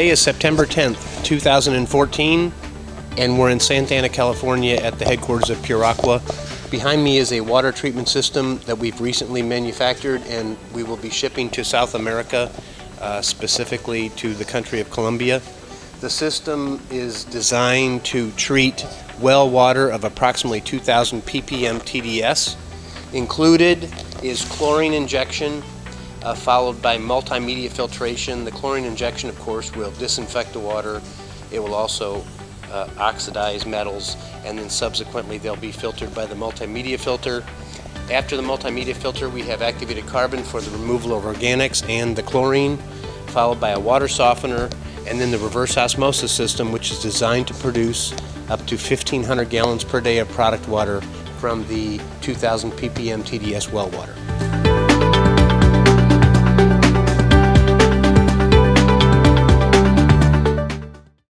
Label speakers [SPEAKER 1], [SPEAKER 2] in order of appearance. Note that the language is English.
[SPEAKER 1] is September 10th, 2014, and we're in Santa Ana, California at the headquarters of Pure Aqua. Behind me is a water treatment system that we've recently manufactured and we will be shipping to South America, uh, specifically to the country of Colombia. The system is designed to treat well water of approximately 2,000 ppm TDS. Included is chlorine injection uh, followed by multimedia filtration. The chlorine injection, of course, will disinfect the water. It will also uh, oxidize metals, and then subsequently they'll be filtered by the multimedia filter. After the multimedia filter, we have activated carbon for the removal of organics and the chlorine, followed by a water softener, and then the reverse osmosis system, which is designed to produce up to 1,500 gallons per day of product water from the 2,000 ppm TDS well water.